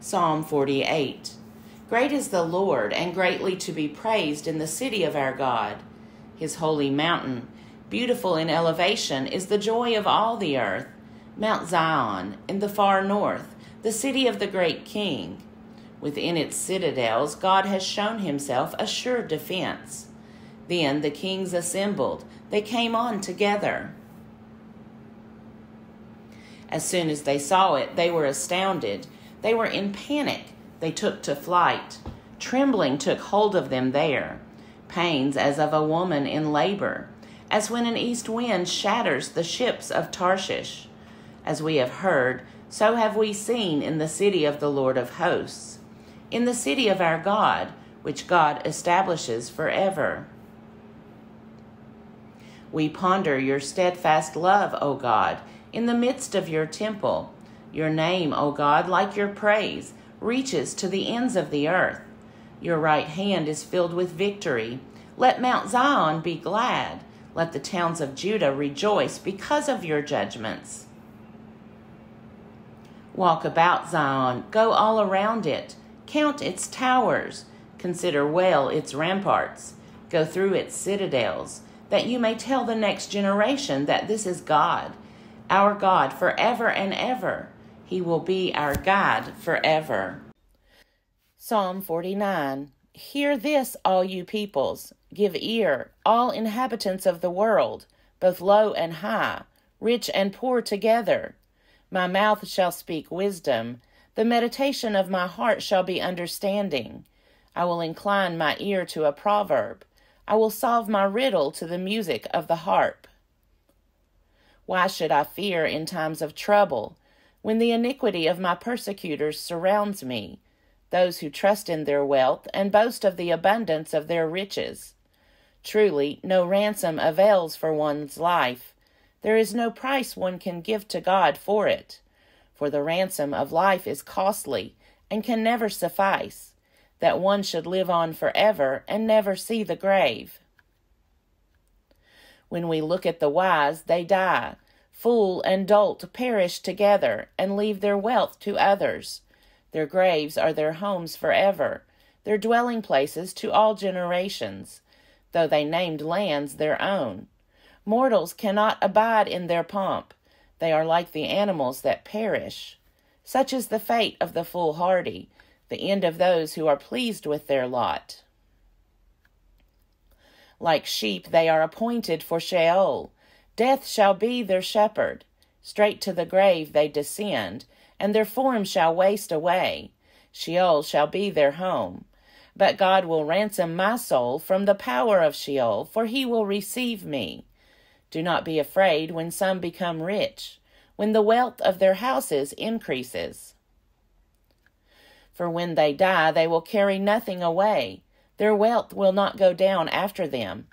Psalm 48 Great is the Lord, and greatly to be praised in the city of our God, his holy mountain. Beautiful in elevation is the joy of all the earth. Mount Zion, in the far north, the city of the great King. Within its citadels, God has shown himself a sure defense. Then the kings assembled, they came on together. As soon as they saw it, they were astounded. They were in panic. They took to flight. Trembling took hold of them there, pains as of a woman in labor, as when an east wind shatters the ships of Tarshish. As we have heard, so have we seen in the city of the Lord of hosts, in the city of our God, which God establishes forever. We ponder your steadfast love, O God, in the midst of your temple. Your name, O God, like your praise, reaches to the ends of the earth. Your right hand is filled with victory. Let Mount Zion be glad. Let the towns of Judah rejoice because of your judgments. Walk about Zion, go all around it, count its towers, consider well its ramparts, go through its citadels, that you may tell the next generation that this is God, our God forever and ever. He will be our God forever. Psalm 49 Hear this, all you peoples. Give ear, all inhabitants of the world, both low and high, rich and poor together. My mouth shall speak wisdom. The meditation of my heart shall be understanding. I will incline my ear to a proverb. I will solve my riddle to the music of the harp. Why should I fear in times of trouble, when the iniquity of my persecutors surrounds me, those who trust in their wealth and boast of the abundance of their riches? Truly, no ransom avails for one's life there is no price one can give to God for it, for the ransom of life is costly and can never suffice, that one should live on forever and never see the grave. When we look at the wise, they die. Fool and dolt perish together and leave their wealth to others. Their graves are their homes forever, their dwelling places to all generations, though they named lands their own. Mortals cannot abide in their pomp. They are like the animals that perish. Such is the fate of the foolhardy, the end of those who are pleased with their lot. Like sheep, they are appointed for Sheol. Death shall be their shepherd. Straight to the grave they descend, and their form shall waste away. Sheol shall be their home. But God will ransom my soul from the power of Sheol, for he will receive me. Do not be afraid when some become rich, when the wealth of their houses increases. For when they die, they will carry nothing away. Their wealth will not go down after them,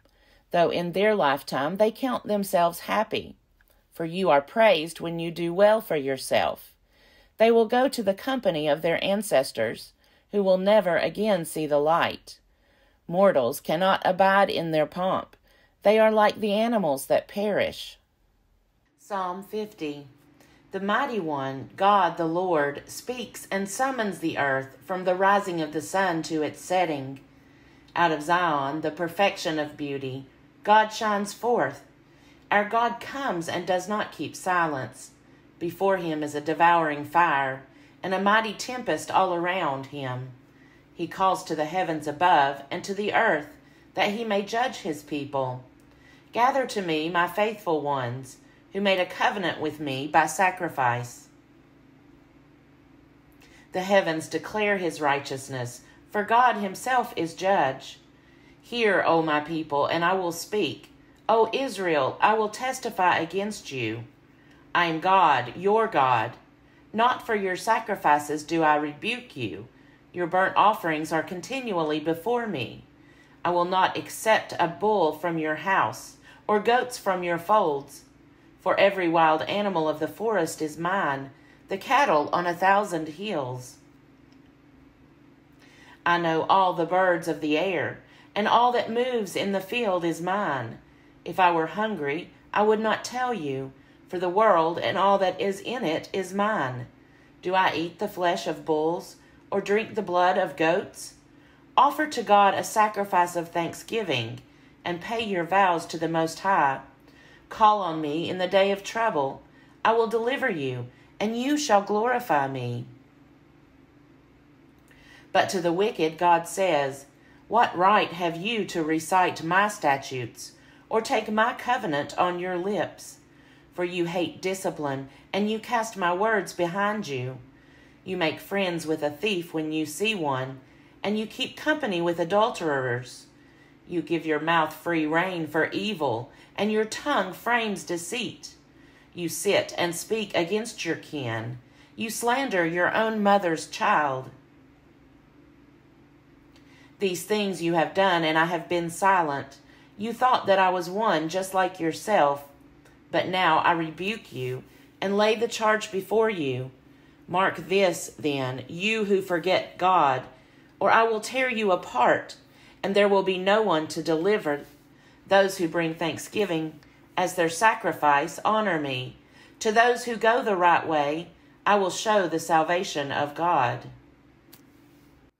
though in their lifetime they count themselves happy. For you are praised when you do well for yourself. They will go to the company of their ancestors, who will never again see the light. Mortals cannot abide in their pomp. They are like the animals that perish. Psalm 50 The mighty one, God the Lord, speaks and summons the earth from the rising of the sun to its setting. Out of Zion, the perfection of beauty, God shines forth. Our God comes and does not keep silence. Before him is a devouring fire, and a mighty tempest all around him. He calls to the heavens above and to the earth, that he may judge his people. Gather to me my faithful ones, who made a covenant with me by sacrifice. The heavens declare his righteousness, for God himself is judge. Hear, O my people, and I will speak. O Israel, I will testify against you. I am God, your God. Not for your sacrifices do I rebuke you. Your burnt offerings are continually before me. I will not accept a bull from your house or goats from your folds. For every wild animal of the forest is mine, the cattle on a thousand hills. I know all the birds of the air, and all that moves in the field is mine. If I were hungry, I would not tell you, for the world and all that is in it is mine. Do I eat the flesh of bulls or drink the blood of goats? Offer to God a sacrifice of thanksgiving and pay your vows to the Most High. Call on me in the day of trouble. I will deliver you, and you shall glorify me. But to the wicked, God says, What right have you to recite my statutes, or take my covenant on your lips? For you hate discipline, and you cast my words behind you. You make friends with a thief when you see one, and you keep company with adulterers. You give your mouth free rein for evil, and your tongue frames deceit. You sit and speak against your kin. You slander your own mother's child. These things you have done, and I have been silent. You thought that I was one just like yourself. But now I rebuke you and lay the charge before you. Mark this, then, you who forget God, or I will tear you apart and there will be no one to deliver. Those who bring thanksgiving as their sacrifice honor me. To those who go the right way, I will show the salvation of God.